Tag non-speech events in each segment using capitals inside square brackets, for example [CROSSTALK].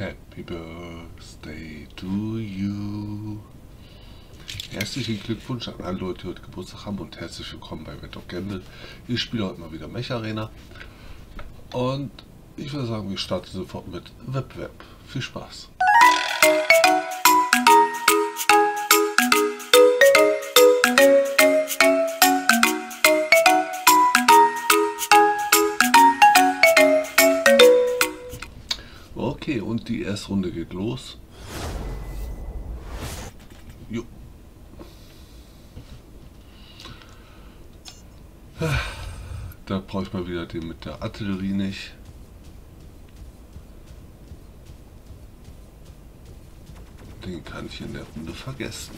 Happy Birthday to you. Herzlichen Glückwunsch an alle Leute, die heute Geburtstag haben und herzlich willkommen bei Red Dog Gamble. Ich spiele heute mal wieder Mech Arena. Und ich würde sagen, wir starten sofort mit Web-Web. Viel Spaß. Okay, und die erste Runde geht los. Jo. Da brauche ich mal wieder den mit der Artillerie nicht. Den kann ich in der Runde vergessen.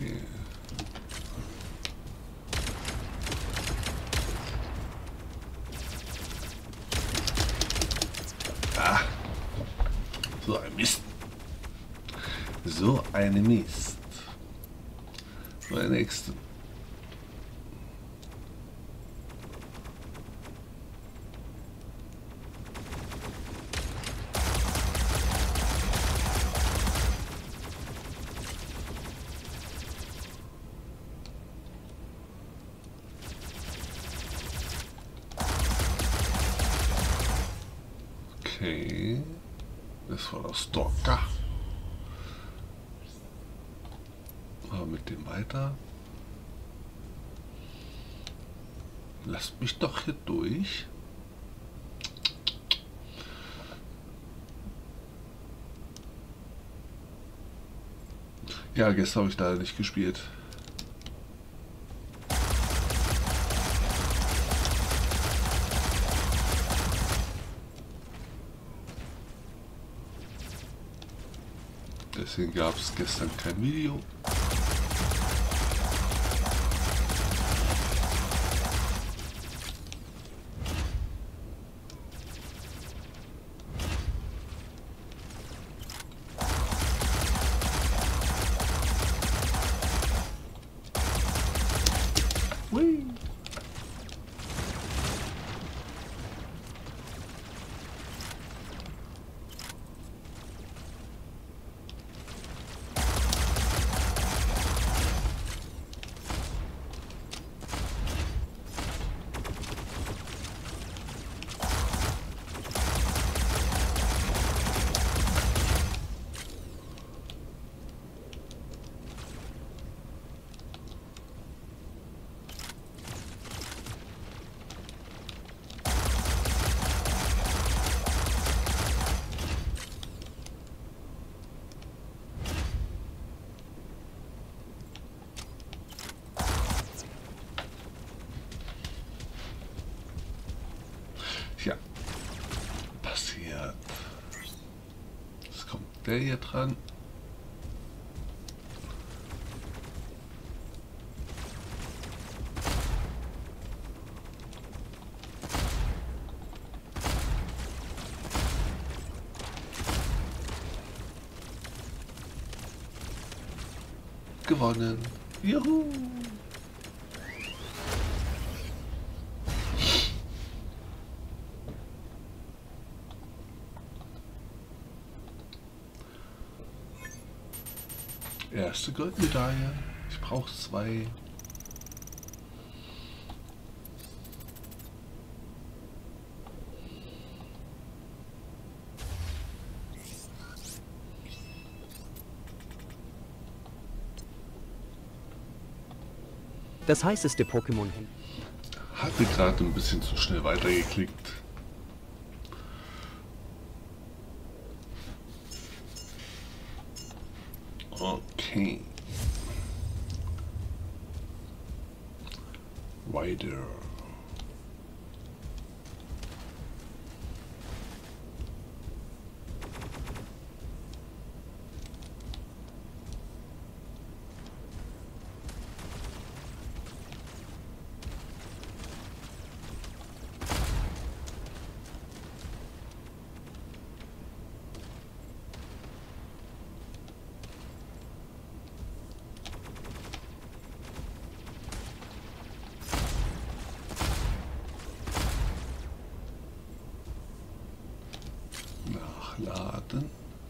Okay. Ah. So ein Mist. So eine Mist. So der nächste. Okay. Das war der Stalker. Mal mit dem weiter. Lasst mich doch hier durch. Ja, gestern habe ich da nicht gespielt. Deswegen gab es gestern kein Video. Hui. Ja, passiert. Jetzt kommt der hier dran. Gewonnen. Juhu. Erste Goldmedaille. Ich brauche zwei. Das heißeste Pokémon hin. Hatte gerade ein bisschen zu schnell weitergeklickt. Okay. Weiter.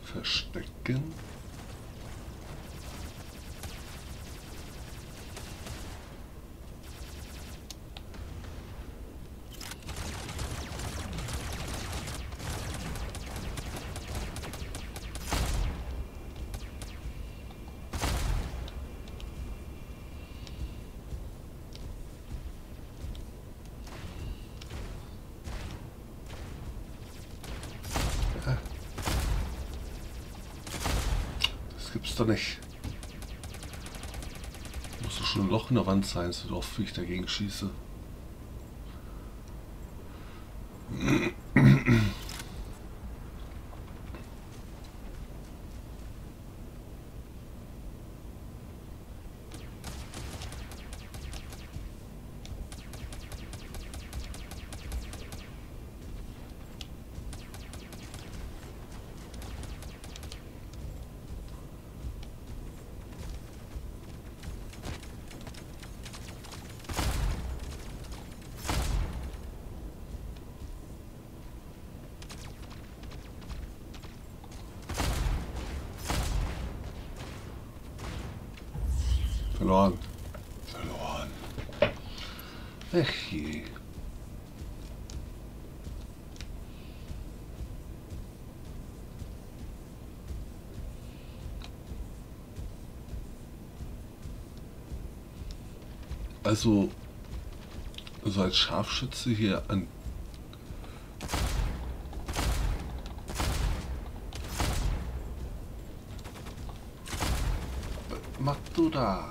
Verstecken. Das gibt's doch nicht. Muss doch schon ein Loch in der Wand sein, so oft wie ich dagegen schieße. Verloren. Verloren. Ach je. Also, so als Scharfschütze hier an machst du da?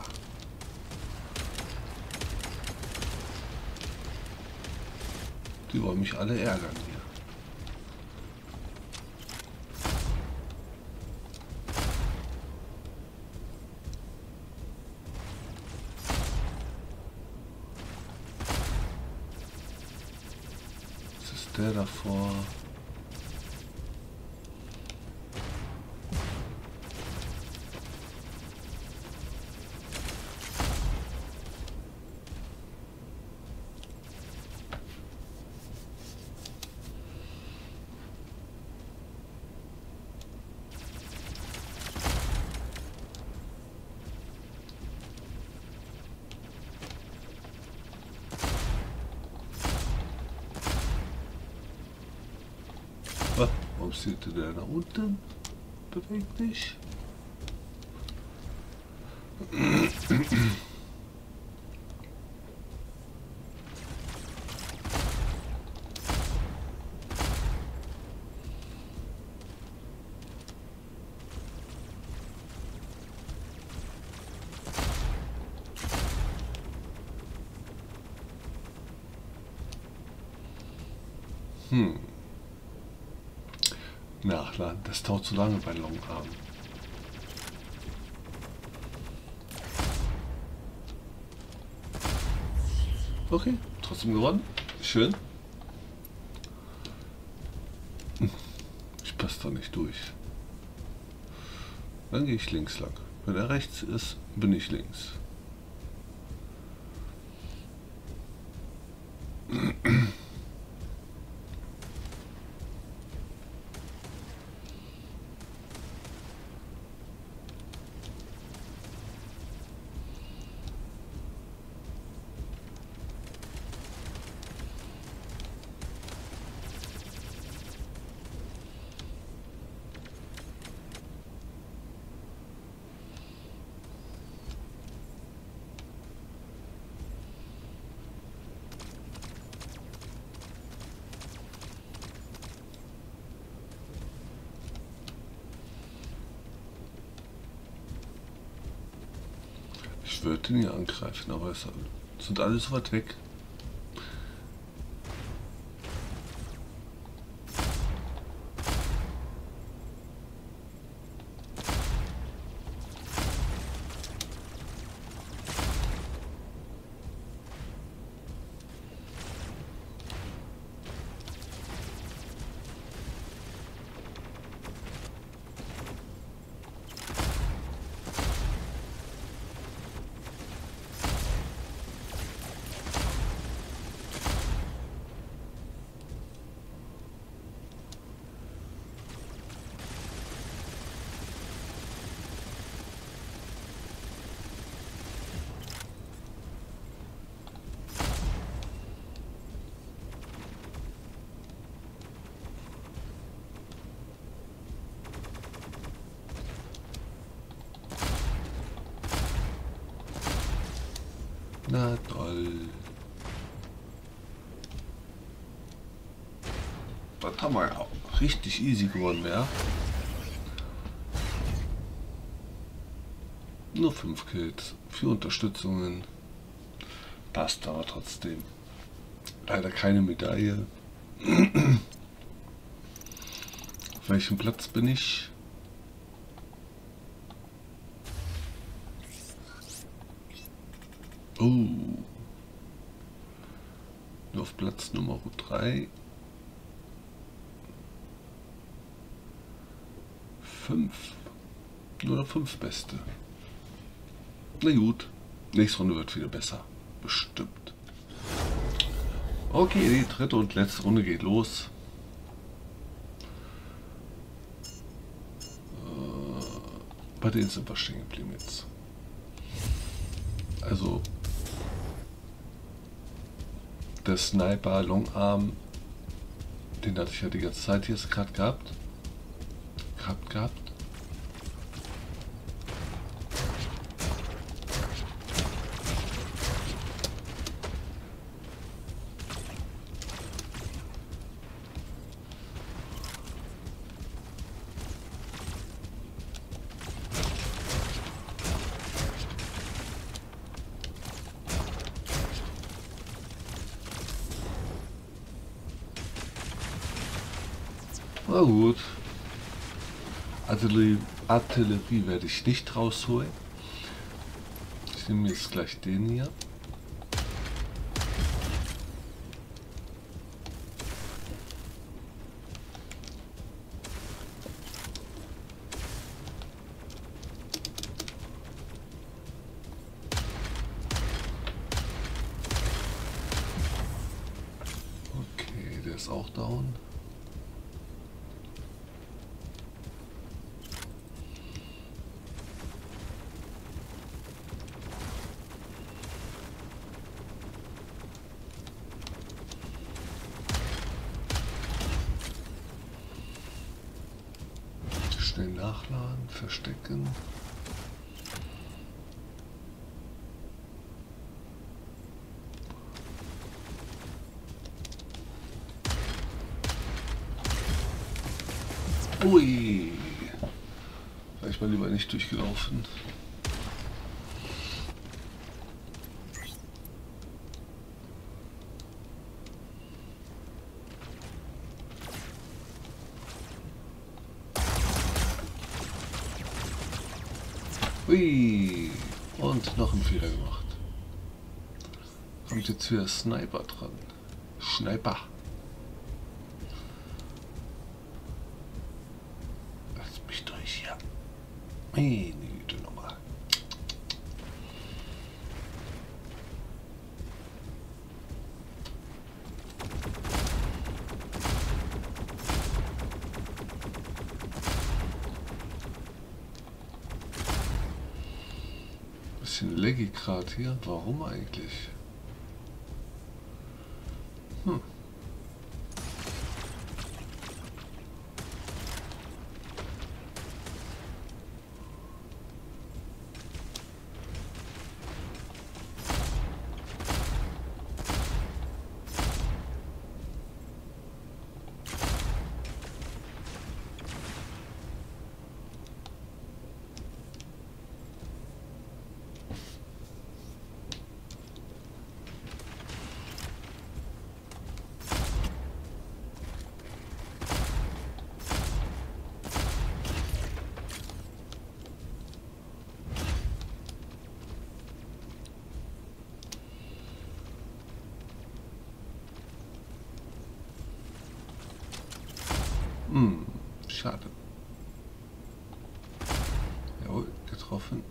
Die wollen mich alle ärgern hier. Was ist der davor? Ah, Warum steht der da unten? Bewegt dich. Hm. Nachladen, das dauert zu lange bei Longarm. Okay, trotzdem gewonnen. Schön. Ich passe da nicht durch. Dann gehe ich links lang. Wenn er rechts ist, bin ich links. Ich würde ihn ja angreifen, aber es sind alles weit weg. Na toll. Das haben wir ja richtig easy gewonnen, ja. Nur 5 Kills, 4 Unterstützungen. Passt aber trotzdem. Leider keine Medaille. [CLEARS THROAT] Auf welchem Platz bin ich? Oh. Nur auf Platz Nummer 3. 5. Nur noch 5 Beste. Na gut. Nächste Runde wird wieder besser. Bestimmt. Okay, die dritte und letzte Runde geht los. Äh, bei denen sind wir stehen geblieben jetzt. Also der Sniper Longarm, den hatte ich ja die ganze Zeit hier gerade gehabt. Gehabt, gehabt. Na gut. Artillerie, Artillerie werde ich nicht rausholen. Ich nehme jetzt gleich den hier. Okay, der ist auch down. Schnell nachladen, verstecken. Ui. Ich mal lieber nicht durchgelaufen. Ui. Und noch ein Fehler gemacht. Kommt jetzt wieder Sniper dran. Sniper. Lass mich durch hier. Meine Bisschen leggy gerade hier. Warum eigentlich? Hm, schade. Jawohl, getroffen.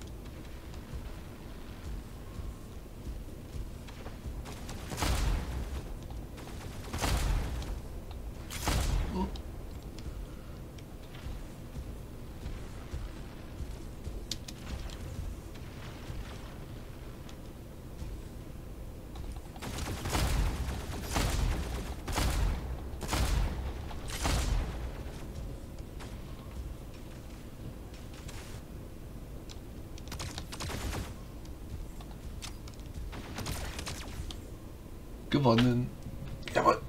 Gewonnen. Jawohl.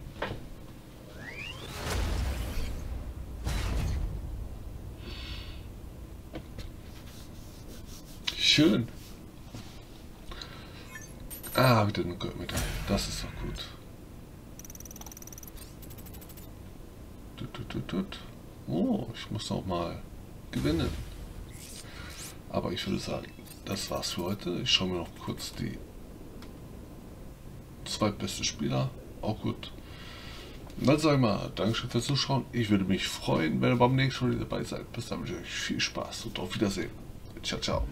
Schön. Ah, wieder eine Goldmedaille. Das ist doch gut. Oh, ich muss noch mal gewinnen. Aber ich würde sagen, das war's für heute. Ich schaue mir noch kurz die zweitbeste Spieler. Auch gut. Dann sage ich mal, Dankeschön fürs Zuschauen. Ich würde mich freuen, wenn ihr beim nächsten Mal dabei seid. Bis dann wünsche ich euch viel Spaß und auf Wiedersehen. Ciao, ciao.